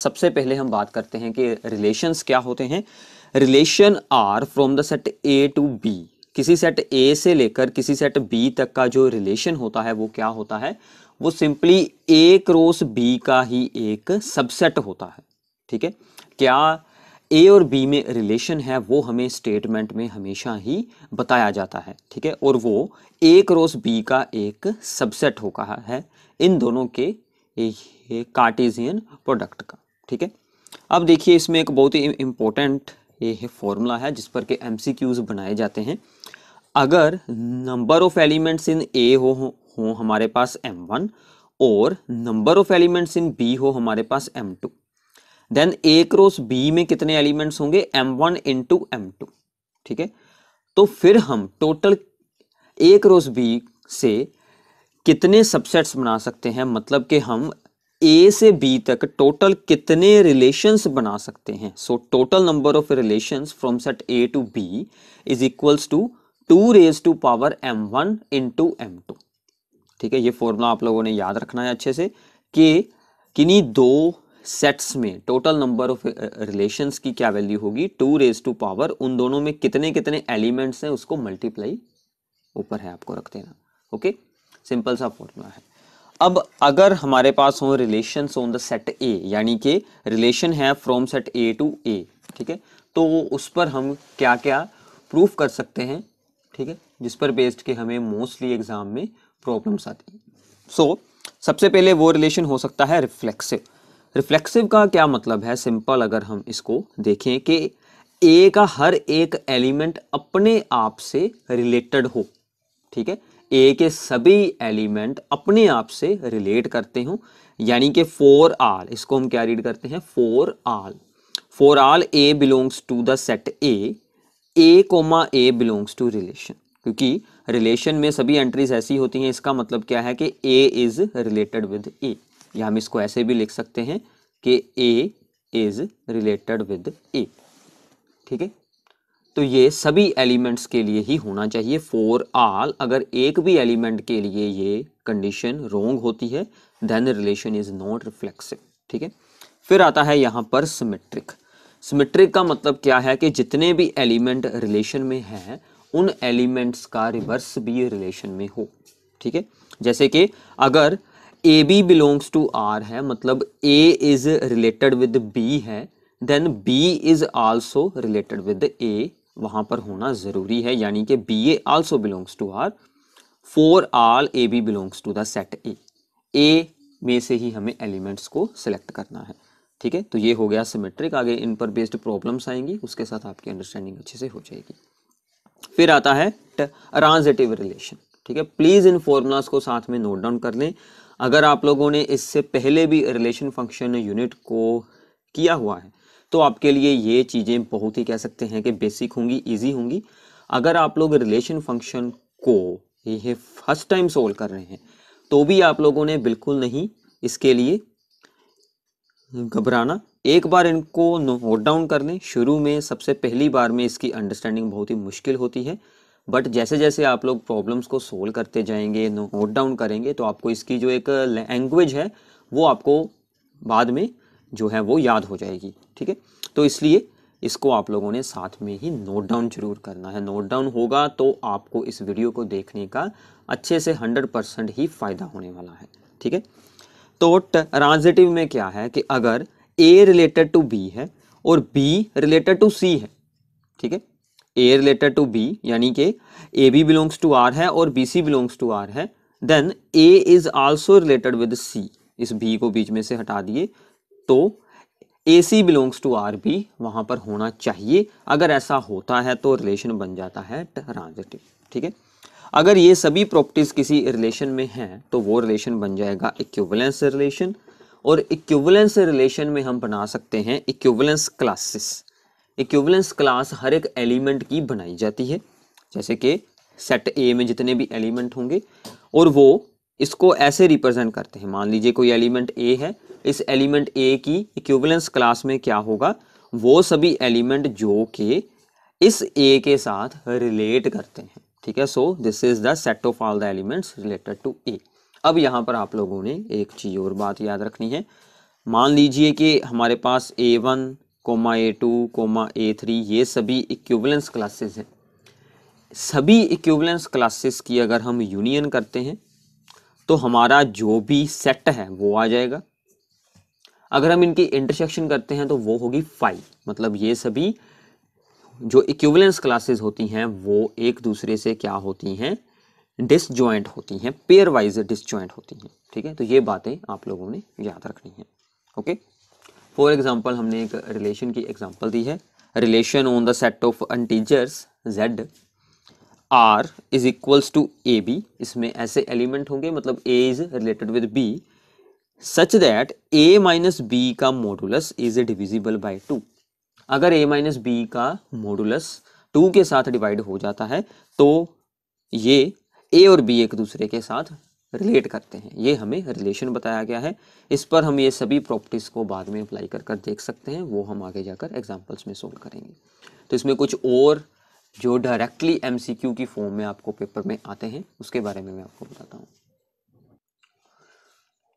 सबसे पहले हम बात करते हैं कि रिलेशंस क्या होते हैं। Relation are from the set A to B किसी सेट ए से लेकर किसी सेट बी तक का जो रिलेशन होता है, वो क्या होता है? वो सिंपली ए क्रॉस बी का ही एक सबसेट होता है। ठीक है? क्या ए और बी में रिलेशन है, वो हमें स्टेटमेंट में हमेशा ही बताया जाता है। ठीक है? और वो ए क्रॉस बी का एक सबसेट होगा है। इन दोनों के कार्टेशियन प्रोडक्ट का। ठीक है? अब देखिए इसमें एक बहुत ही इम्पोर्टेंट ये फॉर्मूला है जिस पर के एम बनाए जाते हैं। अगर number of elements in A हो, हो हो हमारे पास एम वन और number of elements in B हो हमारे पास M two then a cross B में कितने एलिमेंट्स होंगे? M one into M two ठीक है? तो फिर हम टोटल a क्रॉस बी से कितने सबसेट्स बना सकते हैं? मतलब कि हम ए से बी तक टोटल कितने रिलेशंस बना सकते हैं? So total number of relations from set A to B is equals to two raise to power m one into m two ठीक है, ये फॉर्मूला आप लोगों ने याद रखना है अच्छे से कि किन्हीं दो सेट्स में टोटल नंबर ऑफ़ रिलेशंस की क्या वैल्यू होगी? टू रेज टू पावर उन दोनों में कितने कितने एलिमेंट्स हैं उसको मल्टीप्लाई ऊपर है आपको रख देना। ओके सिंपल सा फॉर्मूला है। अब अगर हमारे पास हो relation on the set A यानी कि रिलेशन है from set A to A ठीक है? तो उस पर हम क्या क्या प्रूफ कर सकते हैं ठीक है? जिस पर बेस्ड के हमें मोस्टली एग्ज़ाम में प्रॉब्लम्स आती हैं। सो so, सबसे पहले वो रिलेशन हो सकता है रिफ्लेक्सिव रिफ्लेक्सिव का क्या मतलब है? सिंपल अगर हम इसको देखें कि ए का हर एक एलिमेंट अपने आप से रिलेटेड हो ठीक है? ए के सभी एलिमेंट अपने आप से रिलेट करते हो, यानी कि फोर आल, इसको हम क्या रीड करते हैं? For all. For all a belongs to the set A a comma a belongs to relation क्योंकि रिलेशन में सभी एंट्रीज ऐसी होती हैं, इसका मतलब क्या है कि a is related with a या हम इसको ऐसे भी लिख सकते हैं कि a is related with a ठीक है? तो ये सभी एलिमेंट्स के लिए ही होना चाहिए। फॉर आल अगर एक भी एलिमेंट के लिए ये कंडीशन रोंग होती है then relation is not reflexive ठीक है? फिर आता है यहाँ पर सिमेट्रिक सिमेट्रिक का मतलब क्या है कि जितने भी एलिमेंट रिलेशन में हैं, उन एलिमेंट्स का रिवर्स भी रिलेशन में हो, ठीक है? जैसे कि अगर a b belongs to R है मतलब a is related with b है then b is also related with a वहाँ पर होना ज़रूरी है, यानी कि b a also belongs to R for all a b belongs to the set A A में से ही हमें एलिमेंट्स को सिलेक्ट करना है, ठीक है? तो ये हो गया सिमेट्रिक आगे इन पर बेस्ड प्रॉब्लम्स आएँगी, उसके साथ आपकी अंडरस्टैंडिंग अच्छे से हो जाएगी। फिर आता है ट्रांजिटिव रिलेशन ठीक है? प्लीज़ इन फॉर्मूलाज को साथ में नोट डाउन कर लें। अगर आप लोगों ने इससे पहले भी रिलेशन फ़ंक्शन यूनिट को किया हुआ है तो आपके लिए ये चीज़ें बहुत ही कह सकते हैं कि बेसिक होंगी इजी होंगी। अगर आप लोग रिलेशन फ़ंक्शन को ये फ़र्स्ट टाइम सोल्व कर रहे हैं तो भी आप लोगों ने बिल्कुल नहीं इसके लिए घबराना। एक बार इनको नोट डाउन कर लें। शुरू में, सबसे पहली बार में इसकी अंडरस्टैंडिंग बहुत ही मुश्किल होती है। बट जैसे जैसे आप लोग प्रॉब्लम्स को सोल्व करते जाएँगे नोट डाउन करेंगे तो आपको इसकी जो एक लैंग्वेज है, वो आपको बाद में जो है वो याद हो जाएगी, ठीक है? तो इसलिए इसको आप लोगों ने साथ में ही नोट डाउन ज़रूर करना है। नोट डाउन होगा तो आपको इस वीडियो को देखने का अच्छे से हंड्रेड परसेंट ही फ़ायदा होने वाला है, ठीक है? तो ट्रांजिटिव में क्या है कि अगर ए रिलेटेड टू बी है और बी रिलेटेड टू सी है, ठीक है? ए रिलेटेड टू बी यानी कि a b belongs to R है और b c belongs to R है then a is also related with c इस बी को बीच में से हटा दिए तो a c belongs to R B वहाँ पर होना चाहिए। अगर ऐसा होता है तो रिलेशन बन जाता है ट्रांजिटिव ठीक है? अगर ये सभी प्रॉपर्टीज़ किसी रिलेशन में हैं तो वो रिलेशन बन जाएगा इक्विवेलेंस रिलेशन और इक्विवेलेंस रिलेशन में हम बना सकते हैं इक्विवेलेंस क्लासेस इक्विवेलेंस क्लास हर एक एलिमेंट की बनाई जाती है। जैसे कि सेट ए में जितने भी एलिमेंट होंगे और वो इसको ऐसे रिप्रेजेंट करते हैं। मान लीजिए कोई एलिमेंट ए है, इस एलिमेंट ए की इक्विवेलेंस क्लास में क्या होगा? वो सभी एलिमेंट जो कि इस ए के साथ रिलेट करते हैं। ठीक है so this is the set of all the elements related to a अब यहाँ पर आप लोगों ने एक चीज़ और बात याद रखनी है। मान लीजिए कि हमारे पास a one comma a two comma a three ये सभी इक्विवेलेंस क्लासेस हैं। सभी इक्विवेलेंस क्लासेस की अगर हम यूनियन करते हैं तो हमारा जो भी सेट है, वो आ जाएगा। अगर हम इनकी इंटरसेक्शन करते हैं तो वो होगी फाइव मतलब ये सभी जो इक्विवेलेंस क्लासेस होती हैं, वो एक दूसरे से क्या होती हैं? डिसजॉइंट होती हैं पेयर वाइज डिसजॉइंट होती हैं। ठीक है? तो ये बातें आप लोगों ने याद रखनी है। ओके फॉर एग्जांपल हमने एक रिलेशन की एग्जांपल दी है। Relation on the set of integers Z R is equals to a b इसमें ऐसे एलिमेंट होंगे मतलब a is related with b such that a minus b का modulus is divisible by two अगर ए minus B का modulus two के साथ divide हो जाता है तो ये ए और बी एक दूसरे के साथ रिलेट करते हैं। ये हमें रिलेशन बताया गया है। इस पर हम ये सभी प्रॉपर्टीज़ को बाद में अप्लाई कर कर देख सकते हैं। वो हम आगे जाकर एग्जाम्पल्स में सोल्व करेंगे। तो इसमें कुछ और जो डायरेक्टली एमसीक्यू की फॉर्म में आपको पेपर में आते हैं, उसके बारे में मैं आपको बताता हूँ।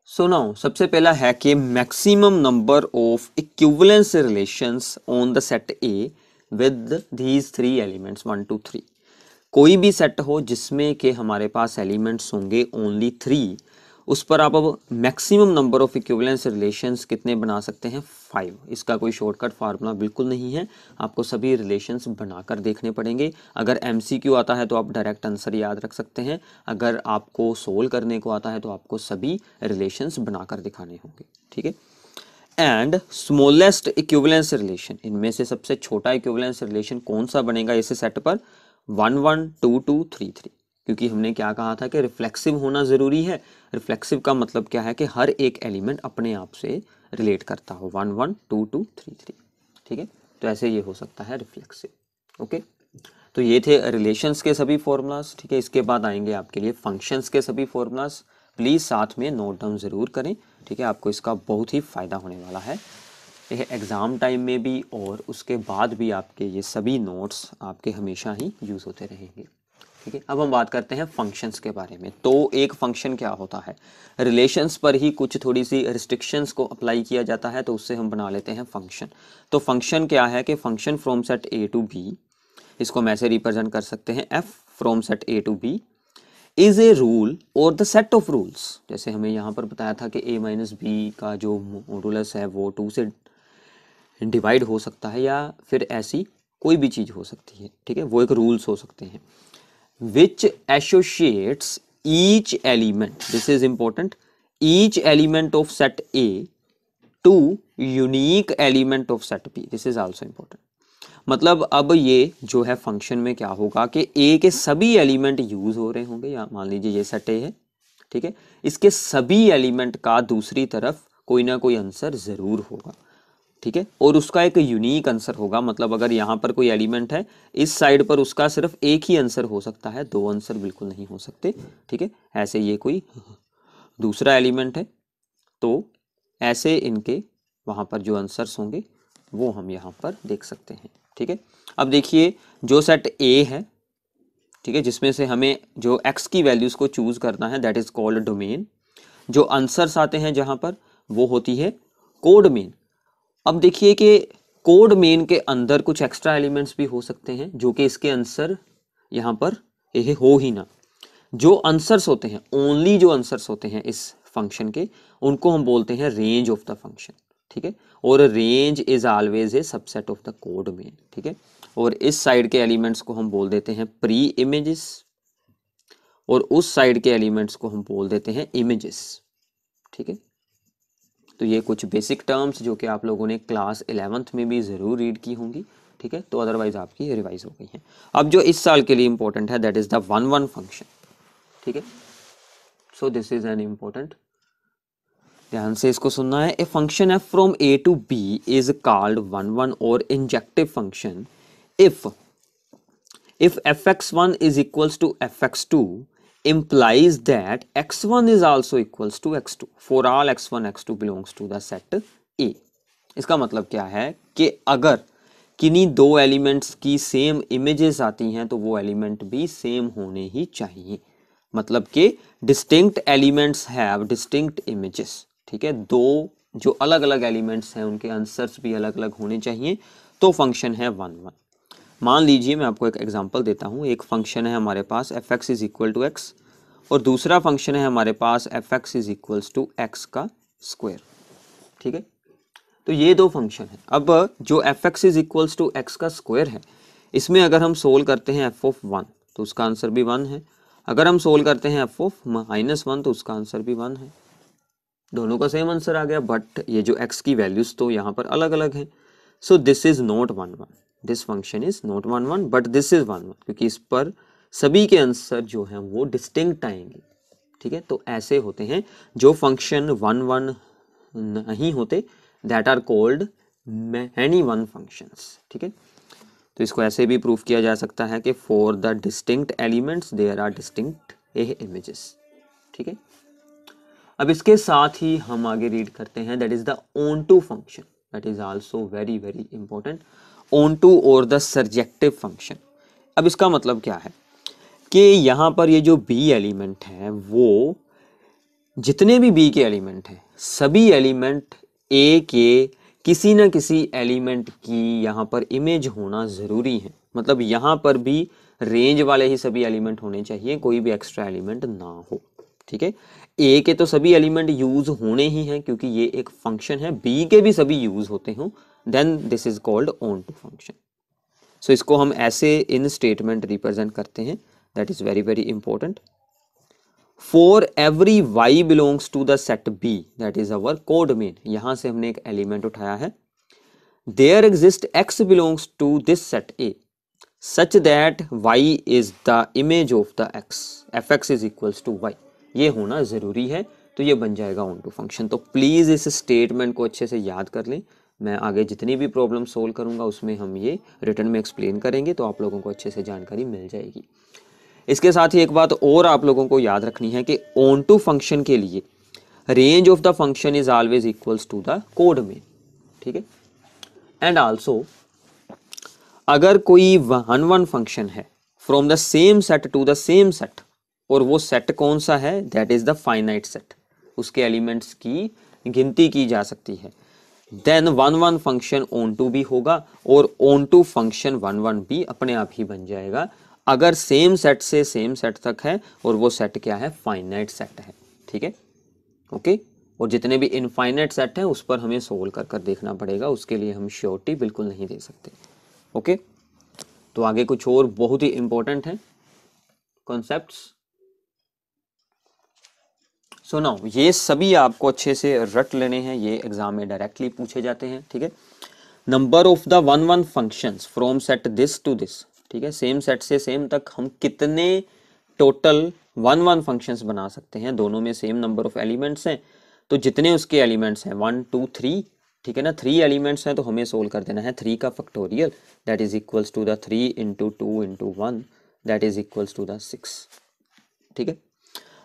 सो नाउ सबसे पहला है कि maximum number of equivalence relations on the set A with these three elements one two three कोई भी सेट हो जिसमें के हमारे पास एलिमेंट्स होंगे ओनली थ्री उस पर आप अब maximum number of equivalence relations कितने बना सकते हैं? फाइव इसका कोई शॉर्टकट फार्मूला बिल्कुल नहीं है। आपको सभी रिलेशंस बनाकर देखने पड़ेंगे। अगर एमसीक्यू आता है तो आप डायरेक्ट आंसर याद रख सकते हैं। अगर आपको सोल्व करने को आता है तो आपको सभी रिलेशंस बनाकर दिखाने होंगे। ठीक है? एंड स्मॉलेस्ट इक्विवेलेंस रिलेशन इनमें से सबसे छोटा इक्विवेलेंस रिलेशन कौन सा बनेगा इस सेट पर? One one two two three three क्योंकि हमने क्या कहा था कि रिफ्लेक्सिव होना ज़रूरी है। रिफ्लेक्सिव का मतलब क्या है कि हर एक एलिमेंट अपने आप से रिलेट करता हो। One one two two three three ठीक है? तो ऐसे ये हो सकता है रिफ्लेक्सिव ओके तो ये थे रिलेशंस के सभी फॉर्मूलाज ठीक है? इसके बाद आएँगे आपके लिए फ़ंक्शंस के सभी फॉर्मूलाज प्लीज़ साथ में नोट डाउन ज़रूर करें। ठीक है? आपको इसका बहुत ही फ़ायदा होने वाला है। यह एग्ज़ाम टाइम में भी और उसके बाद भी आपके ये सभी नोट्स आपके हमेशा ही यूज़ होते रहेंगे। ठीक है? अब हम बात करते हैं फ़ंक्शंस के बारे में। तो एक फ़ंक्शन क्या होता है? रिलेशंस पर ही कुछ थोड़ी सी रिस्ट्रिक्शंस को अप्लाई किया जाता है तो उससे हम बना लेते हैं फ़ंक्शन तो फ़ंक्शन क्या है कि function from set A to B इसको मैं ऐसे रिप्रेजेंट कर सकते हैं f from set A to B is a rule और द सेट ऑफ़ रूल्स जैसे हमें यहाँ पर बताया था कि ए माइनस बी का जो मॉडुलस है, वो टू से डिवाइड हो सकता है या फिर ऐसी कोई भी चीज़ हो सकती है, ठीक है? वो एक रूल्स हो सकते हैं। Which associates each element this is important each element of set a to unique element of set b this is also important मतलब अब ये जो है फ़ंक्शन में क्या होगा कि ए के सभी एलिमेंट यूज़ हो रहे होंगे या मान लीजिए ये सेट ए है ठीक है इसके सभी एलिमेंट का दूसरी तरफ़ कोई ना कोई आंसर ज़रूर होगा ठीक है? और उसका एक यूनिक आंसर होगा। मतलब अगर यहाँ पर कोई एलिमेंट है, इस साइड पर उसका सिर्फ़ एक ही आंसर हो सकता है। दो आंसर बिल्कुल नहीं हो सकते, ठीक है? ऐसे ये कोई दूसरा एलिमेंट है तो ऐसे इनके वहाँ पर जो आंसर्स होंगे, वो हम यहाँ पर देख सकते हैं, ठीक है? अब देखिए, जो सेट ए है, ठीक है? जिसमें से हमें जो एक्स की वैल्यूज़ को चूज़ करना है दैट इज़ कॉल्ड डोमेन जो आंसर्स आते हैं जहाँ पर, वो होती है कोड मेन अब देखिए कि कोड मेन के अंदर कुछ एक्स्ट्रा एलिमेंट्स भी हो सकते हैं, जो कि इसके आंसर यहाँ पर ये हो, ही ना। जो आंसर्स होते हैं ओनली जो आंसर्स होते हैं इस फ़ंक्शन के, उनको हम बोलते हैं रेंज ऑफ़ द फ़ंक्शन ठीक है? और range is always a subset of the codomain ठीक है? और इस साइड के एलिमेंट्स को हम बोल देते हैं प्री इमेजेस और उस साइड के एलिमेंट्स को हम बोल देते हैं इमेजेस ठीक है? तो ये कुछ बेसिक टर्म्स जो कि आप लोगों ने क्लास इलेवंथ में भी ज़रूर रीड की होंगी, ठीक है? तो अदरवाइज़ आपकी रिवाइज हो गई है। अब जो इस साल के लिए इंपॉर्टेंट है that is the one one function ठीक है? So this is an important ध्यान से इसको सुनना है। A function f from A to B is called one one और injective function if if f x one is equals to f x two implies that x1 is also equals to x2 for all x1 x2 belongs to the set A. इसका मतलब क्या है कि अगर किन्हीं दो elements की same images आती हैं तो वो एलिमेंट भी सेम होने ही चाहिए। मतलब कि distinct elements have distinct images ठीक है? दो जो अलग अलग एलिमेंट्स हैं, उनके आंसर्स भी अलग अलग होने चाहिए तो फ़ंक्शन है वन वन मान लीजिए मैं आपको एक एग्जांपल देता हूँ। एक फ़ंक्शन है हमारे पास f x is equal to x और दूसरा फ़ंक्शन है हमारे पास f x is equals to x का स्क्वायर ठीक है? तो ये दो फ़ंक्शन है। अब जो f x is equals to x का स्क्वायर है, इसमें अगर हम सोल्व करते हैं एफ़ ऑफ़ वन तो उसका आंसर भी वन है। अगर हम सोल्व करते हैं एफ़ ऑफ़ माइनस वन तो उसका आंसर भी वन है। दोनों का सेम आंसर आ गया बट ये जो एक्स की वैल्यूज़ तो यहाँ पर अलग अलग हैं। So this is not one one this function is not one one but this is one one क्योंकि इस पर सभी के आंसर जो हैं वो डिस्टिंक्ट आएँगे। ठीक है? तो ऐसे होते हैं जो फ़ंक्शन वन वन नहीं होते that are called any one functions ठीक है? तो इसको ऐसे भी प्रूफ किया जा सकता है कि for the distinct elements there are distinct a images ठीक है? अब इसके साथ ही हम आगे रीड करते हैं that is the onto function that is also very very important onto और द सर्जेक्टिव फ़ंक्शन अब इसका मतलब क्या है? कि यहाँ पर ये जो बी एलिमेंट है, वो जितने भी बी के एलिमेंट हैं, सभी एलिमेंट ए के किसी न किसी एलिमेंट की यहाँ पर इमेज होना ज़रूरी है। मतलब यहाँ पर भी रेंज वाले ही सभी एलिमेंट होने चाहिए, कोई भी एक्स्ट्रा एलिमेंट ना हो। ठीक है? ए के तो सभी एलिमेंट यूज़ होने ही हैं, क्योंकि ये एक फ़ंक्शन है। बी के भी सभी यूज़ होते हों then this is called onto function so इसको हम ऐसे इन स्टेटमेंट रिप्रेजेंट करते हैं that is very very important for every y belongs to the set B that is our codomain यहाँ से हमने एक एलिमेंट उठाया है। There exist x belongs to this set A such that y is the image of the x f x is equals to y ये होना ज़रूरी है तो ये बन जाएगा ऑन टू फ़ंक्शन तो प्लीज़ इस स्टेटमेंट को अच्छे से याद कर लें। मैं आगे जितनी भी प्रॉब्लम सोल्व करूँगा, उसमें हम ये रिटर्न में एक्सप्लेन करेंगे तो आप लोगों को अच्छे से जानकारी मिल जाएगी। इसके साथ ही एक बात और आप लोगों को याद रखनी है कि ऑन टू फ़ंक्शन के लिए range of the function is always equals to the codomain ठीक है? एंड ऑल्सो अगर कोई वन वन फ़ंक्शन है from the same set to the same set और वो सेट कौन सा है? That is the finite set उसके एलिमेंट्स की गिनती की जा सकती है। Then one one function onto भी होगा और onto function one one भी अपने आप ही बन जाएगा। अगर सेम सेट से सेम सेट तक है और वो सेट क्या है? फाइनाइट सेट है। ठीक है? ओके और जितने भी इनफाइनाइट सेट हैं, उस पर हमें सोल्व कर कर देखना पड़ेगा। उसके लिए हम श्योरिटी बिल्कुल नहीं दे सकते। ओके तो आगे कुछ और बहुत ही इंपॉर्टेंट है कॉन्सेप्ट्स सो so नाउ ये सभी आपको अच्छे से रट लेने हैं, ये एग्ज़ाम में डायरेक्टली पूछे जाते हैं, ठीक है? Number of the one one functions from set this to this ठीक है? सेम सेट से सेम तक हम कितने टोटल वन वन फ़ंक्शंस बना सकते हैं? दोनों में सेम नंबर ऑफ़ एलिमेंट्स हैं तो जितने उसके एलिमेंट्स हैं वन टू थ्री ठीक है ना? थ्री एलिमेंट्स हैं तो हमें सोल्व कर देना है। थ्री का factorial that is equals to the three into two into one that is equals to the six ठीक है?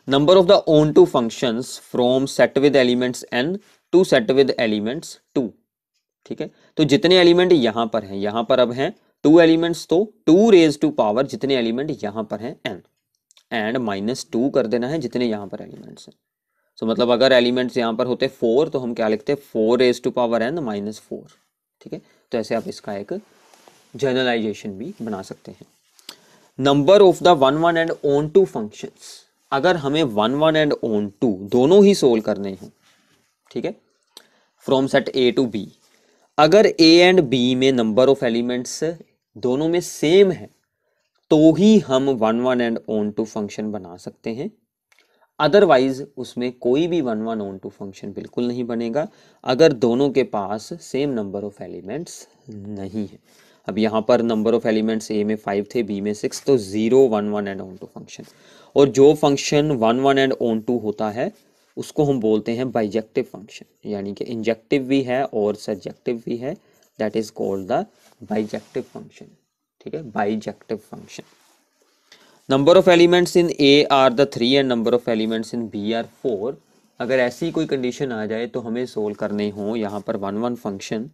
Number of the onto functions from set with elements n to set with elements 2 ठीक है? तो जितने element यहाँ पर हैं यहाँ पर अब हैं टू एलिमेंट्स तो टू रेज टू पावर जितने एलिमेंट यहाँ पर हैं एन एंड माइनस टू कर देना है जितने यहाँ पर एलिमेंट्स हैं। सो so, मतलब अगर एलिमेंट्स यहाँ पर होते फोर तो हम क्या लिखते four raise to power n minus four ठीक है? तो ऐसे आप इसका एक जर्नलाइजेशन भी बना सकते हैं। Number of the one one and onto functions अगर हमें one one and onto दोनों ही सोल्व करने हों, ठीक है? From set A to B अगर ए एंड बी में नंबर ऑफ़ एलिमेंट्स दोनों में सेम है तो ही हम one one and onto function बना सकते हैं। अदरवाइज़ उसमें कोई भी one one onto function बिल्कुल नहीं बनेगा, अगर दोनों के पास सेम नंबर ऑफ़ एलिमेंट्स नहीं है। अब यहाँ पर नंबर ऑफ़ एलिमेंट्स ए में फाइव थे बी में सिक्स तो zero one one and onto function और जो function one one and onto होता है, उसको हम बोलते हैं बाइजेक्टिव फ़ंक्शन यानी कि इंजेक्टिव भी है और सब्जेक्टिव भी है that is called the bijective function ठीक है? Bijective function number of elements in A are the three and number of elements in B are four अगर ऐसी कोई कंडीशन आ जाए तो हमें सोल्व करने हो, यहाँ पर वन वन फ़ंक्शन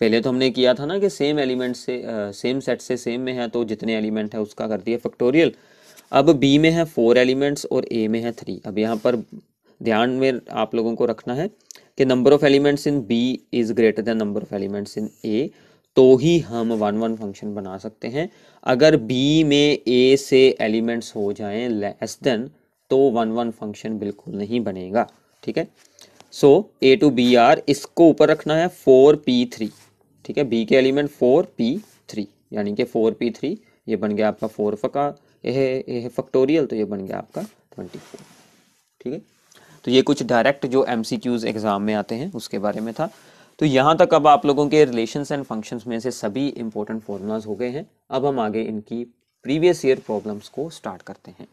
पहले तो हमने किया था ना कि सेम एलिमेंट से सेम सेट से सेम में है तो जितने एलिमेंट है उसका कर दिया फैक्टोरियल अब बी में है फोर एलिमेंट्स और ए में है थ्री अब यहाँ पर ध्यान में आप लोगों को रखना है कि number of elements in B is greater than number of elements in A तो ही हम वन वन फ़ंक्शन बना सकते हैं। अगर बी में ए से एलिमेंट्स हो जाएँ लेस देन तो वन वन फ़ंक्शन बिल्कुल नहीं बनेगा, ठीक है? So A to B are इसको ऊपर रखना है फोर पी थ्री ठीक है? बी के एलिमेंट फोर पी थ्री यानी कि फोर पी थ्री ये बन गया आपका फोर फका, यह फैक्टोरियल तो ये बन गया आपका ट्वेंटी फोर ठीक है? तो ये कुछ डायरेक्ट जो एम एग्ज़ाम में आते हैं, उसके बारे में था। तो यहाँ तक अब आप लोगों के रिलेशंस एंड फ़ंक्शंस में से सभी इंपॉर्टेंट फॉर्मूलाज हो गए हैं। अब हम आगे इनकी प्रीवियस ईयर प्रॉब्लम्स को स्टार्ट करते हैं।